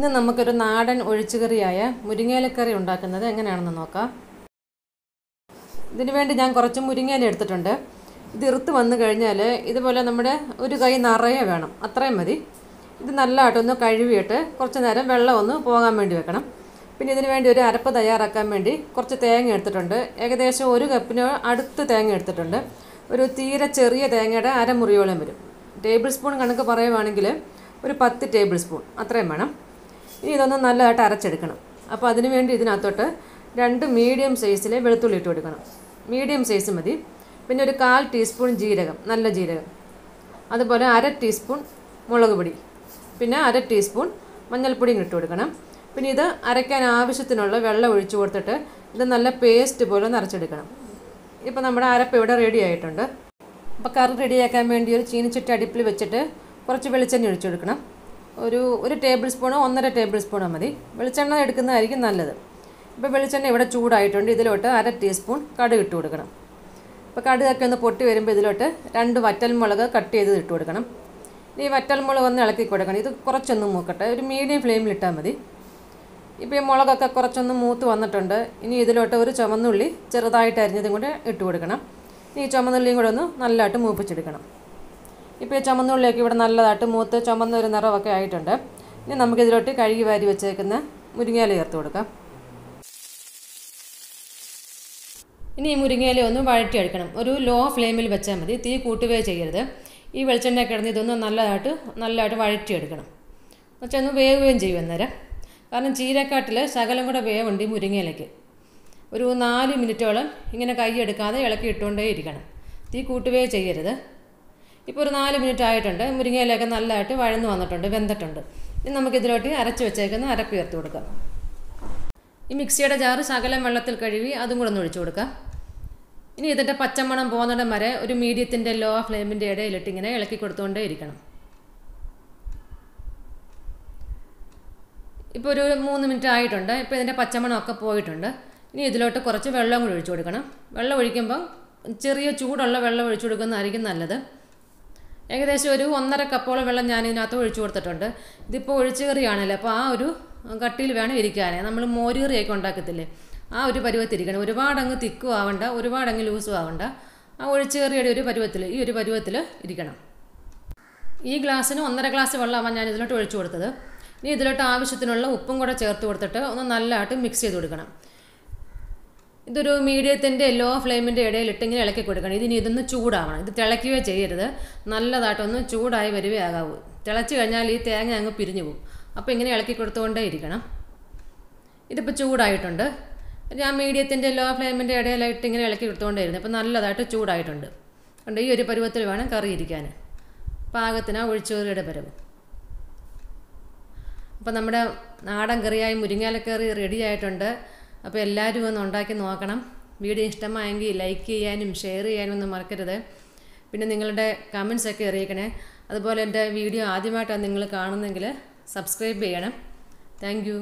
ഇന്ന് നമുക്കൊരു നാടൻ ഒഴിച്ചുകറിയായ മുരിങ്ങയിലക്കറി ഉണ്ടാക്കുന്നത് എങ്ങനെയാണെന്ന് നോക്കാം. ഇതിനു വേണ്ടി ഞാൻ കുറച്ച് മുരിങ്ങയില എടുത്തിട്ടുണ്ട്. ഇത് ഇറുത്ത് വന്നു കഴിഞ്ഞാൽ ഇതുപോലെ നമ്മുടെ ഒരു കൈ നിറയെ വേണം. അത്രയും മതി. ഇത് നല്ലതായിട്ടൊന്ന് കഴുകിയിട്ട് കുറച്ച് നേരം വെള്ളം ഒന്ന് പോകാൻ വേണ്ടി വെക്കണം. പിന്നെ ഇതിന് വേണ്ടി ഒരു അരപ്പ് തയ്യാറാക്കാൻ വേണ്ടി കുറച്ച് തേങ്ങ എടുത്തിട്ടുണ്ട്. ഏകദേശം ഒരു കപ്പിന് അടുത്ത് തേങ്ങ എടുത്തിട്ടുണ്ട്. ഒരു തീരെ ചെറിയ തേങ്ങയുടെ അരമുറിയോളം വരും. ടേബിൾ സ്പൂൺ കണക്ക് പറയുവാണെങ്കിൽ ഒരു പത്ത് ടേബിൾ സ്പൂൺ അത്രയും വേണം. ഇനി ഇതൊന്ന് നല്ലതായിട്ട് അരച്ചെടുക്കണം. അപ്പോൾ അതിന് വേണ്ടി ഇതിനകത്തോട്ട് രണ്ട് മീഡിയം സൈസിലെ വെളുത്തുള്ളി ഇട്ട് കൊടുക്കണം. മീഡിയം സൈസ് മതി. പിന്നെ ഒരു കാൽ ടീസ്പൂൺ ജീരകം നല്ല ജീരകം. അതുപോലെ അര ടീസ്പൂൺ മുളക് പൊടി. പിന്നെ അര ടീസ്പൂൺ മഞ്ഞൾപ്പൊടിയും ഇട്ട് കൊടുക്കണം. പിന്നെ ഇത് അരയ്ക്കാൻ ആവശ്യത്തിനുള്ള വെള്ളം ഒഴിച്ചു കൊടുത്തിട്ട് ഇത് നല്ല പേസ്റ്റ് പോലെ ഒന്ന് അരച്ചെടുക്കണം. ഇപ്പോൾ നമ്മുടെ അരപ്പ് ഇവിടെ റെഡി ആയിട്ടുണ്ട്. അപ്പോൾ കറി റെഡിയാക്കാൻ വേണ്ടി ഒരു ചീനിച്ചിട്ട് അടുപ്പിൽ വെച്ചിട്ട് കുറച്ച് വെളിച്ചെണ്ണ ഒഴിച്ചു കൊടുക്കണം. ഒരു ഒരു ടേബിൾ സ്പൂണോ ഒന്നര ടേബിൾ സ്പൂണോ മതി. വെളിച്ചെണ്ണ എടുക്കുന്നതായിരിക്കും നല്ലത്. ഇപ്പോൾ വെളിച്ചെണ്ണ ഇവിടെ ചൂടായിട്ടുണ്ട്. ഇതിലോട്ട് അര ടീസ്പൂൺ കടുക് ഇട്ട് കൊടുക്കണം. ഇപ്പോൾ കടുകൊക്കെ ഒന്ന് പൊട്ടി വരുമ്പോൾ ഇതിലോട്ട് രണ്ട് വറ്റൽമുളക് കട്ട് ചെയ്ത് ഇട്ട് കൊടുക്കണം. ഈ വറ്റൽമുളക് ഒന്ന് ഇളക്കി കൊടുക്കണം. ഇത് കുറച്ചൊന്ന് മൂക്കട്ടെ. ഒരു മീഡിയം ഫ്ലെയിമിൽ ഇട്ടാൽ മതി. ഇപ്പോൾ ഈ മുളകൊക്കെ കുറച്ചൊന്ന് മൂത്ത് വന്നിട്ടുണ്ട്. ഇനി ഇതിലോട്ട് ഒരു ചുമന്നുള്ളി ചെറുതായിട്ട് അരിഞ്ഞതും കൂടെ ഇട്ട് കൊടുക്കണം. ഈ ചുമന്നുള്ളിയും കൂടെ ഒന്ന് നല്ലതായിട്ട് മൂപ്പിച്ചെടുക്കണം. ഇപ്പോൾ ഈ ചുമന്നുള്ളിയൊക്കെ ഇവിടെ നല്ലതായിട്ട് മൂത്ത് ചുമന്ന ഒരു നിറമൊക്കെ ആയിട്ടുണ്ട്. ഇനി നമുക്കിതിലോട്ട് കഴുകി വാരി വെച്ചേക്കുന്ന മുരിങ്ങയില ചേർത്ത് കൊടുക്കാം. ഇനി ഈ മുരിങ്ങയില ഒന്ന് വഴറ്റിയെടുക്കണം ഒരു ലോ ഫ്ലെയിമിൽ വെച്ചാൽ മതി. തീ കൂട്ടുകയോ ചെയ്യരുത്. ഈ വെളിച്ചെണ്ണ കിടന്ന് ഇതൊന്ന് നല്ലതായിട്ട് നല്ലതായിട്ട് വഴറ്റിയെടുക്കണം എന്നുവെച്ചാൽ ഒന്ന് വേവുകയും ചെയ്യും അന്നേരം. കാരണം ചീരക്കാട്ടിൽ ശകലം കൂടെ വേവുണ്ട് ഈ മുരിങ്ങയിലേക്ക് ഒരു നാല് മിനിറ്റോളം ഇങ്ങനെ കൈ എടുക്കാതെ ഇളക്കി ഇട്ടുകൊണ്ടേ ഇരിക്കണം. തീ കൂട്ടുകയോ ചെയ്യരുത്. ഇപ്പോൾ ഒരു നാല് മിനിറ്റ് ആയിട്ടുണ്ട്. മുരിങ്ങയിലൊക്കെ നല്ലതായിട്ട് വഴന്നു വന്നിട്ടുണ്ട് വെന്തിട്ടുണ്ട്. ഇനി നമുക്കിതിലോട്ട് അരച്ച് വെച്ചേക്കുന്ന അരപ്പ് ചേർത്ത് കൊടുക്കാം. ഈ മിക്സിയുടെ ജാറ് ശകലം വെള്ളത്തിൽ കഴുകി അതും കൂടെ ഒന്ന് ഒഴിച്ചു കൊടുക്കാം. ഇനി ഇതിന്റെ പച്ചമണം പോകുന്നിടം വരെ ഒരു മീഡിയത്തിന്റെ ലോ ഫ്ലെയിമിന്റെ ഇടയിലിട്ട് ഇങ്ങനെ ഇളക്കി കൊടുത്തുകൊണ്ടേ ഇരിക്കണം. ഇപ്പോൾ ഒരു മൂന്ന് മിനിറ്റ് ആയിട്ടുണ്ട്. ഇപ്പോൾ ഇതിന്റെ പച്ചമണമൊക്കെ പോയിട്ടുണ്ട്. ഇനി ഇതിലോട്ട് കുറച്ച് വെള്ളം കൂടി ഒഴിച്ചു കൊടുക്കണം. വെള്ളം ഒഴിക്കുമ്പോൾ ചെറിയ ചൂടുള്ള വെള്ളം ഒഴിച്ചു കൊടുക്കുന്നതായിരിക്കും നല്ലത്. ഏകദേശം ഒരു ഒന്നര കപ്പോളം വെള്ളം ഞാൻ ഇതിനകത്ത് ഒഴിച്ചു കൊടുത്തിട്ടുണ്ട്. ഇതിപ്പോൾ ഒഴിച്ചു കറിയാണല്ലോ അപ്പോൾ ആ ഒരു കട്ടിയിൽ വേണം ഇരിക്കാൻ നമ്മൾ മോരുകറിയൊക്കെ ഉണ്ടാക്കത്തില്ലേ? ആ ഒരു പരുവത്തിരിക്കണം. ഒരുപാടങ്ങ് തിക്കും ആവണ്ട ഒരുപാടങ്ങ് ലൂസും ആവണ്ട. ആ ഒഴിച്ചു കറിയുടെ ഒരു പരുവത്തിൽ ഈ ഒരു പരുവത്തിൽ ഇരിക്കണം. ഈ ഗ്ലാസ്സിന് ഒന്നര ഗ്ലാസ് വെള്ളമാണ് ഞാൻ ഇതിലോട്ട് ഒഴിച്ചു കൊടുത്തത്. ഇനി ഇതിലോട്ട് ആവശ്യത്തിനുള്ള ഉപ്പും കൂടെ ചേർത്ത് കൊടുത്തിട്ട് ഒന്ന് നല്ലതായിട്ട് മിക്സ് ചെയ്ത് കൊടുക്കണം. ഇതൊരു മീഡിയത്തിന്റെ ലോ ഫ്ലെയിമിന്റെ ഇടയിലിട്ട് ഇങ്ങനെ ഇളക്കി കൊടുക്കണം. ഇതിന് ഇതൊന്ന് ചൂടാവണം. ഇത് തിളയ്ക്കുകയോ ചെയ്യരുത്. നല്ലതായിട്ടൊന്ന് ചൂടായി വരുവേ ആകാവൂ തിളച്ച് കഴിഞ്ഞാൽ ഈ തേങ്ങ അങ്ങ് പിരിഞ്ഞു പോകും. അപ്പോൾ ഇങ്ങനെ ഇളക്കി കൊടുത്തുകൊണ്ടേ ഇരിക്കണം. ഇതിപ്പോൾ ചൂടായിട്ടുണ്ട്. ഞാൻ മീഡിയത്തിന്റെ ലോ ഫ്ലെയിമിന്റെ ഇടയിലായിട്ട് ഇങ്ങനെ ഇളക്കി കൊടുത്തുകൊണ്ടേ ഇരുന്നു അപ്പോൾ നല്ലതായിട്ട് ചൂടായിട്ടുണ്ട്. അതുകൊണ്ട് ഈ ഒരു പരുവത്തിൽ വേണം കറി ഇരിക്കാൻ. പാകത്തിന് ഒഴിച്ചുകറിയുടെ പരവ്. അപ്പോൾ നമ്മുടെ നാടൻ കറിയായി മുരിങ്ങാലക്കറി റെഡി ആയിട്ടുണ്ട്. അപ്പോൾ എല്ലാവരും ഒന്ന് ഉണ്ടാക്കി നോക്കണം. വീഡിയോ ഇഷ്ടമായെങ്കിൽ ലൈക്ക് ചെയ്യാനും ഷെയർ ചെയ്യാനും ഒന്നും മറക്കരുത്. പിന്നെ നിങ്ങളുടെ കമൻസൊക്കെ അറിയിക്കണേ. അതുപോലെ എന്റെ വീഡിയോ ആദ്യമായിട്ടാണ് നിങ്ങൾ കാണുന്നെങ്കിൽ സബ്സ്ക്രൈബ് ചെയ്യണം. താങ്ക്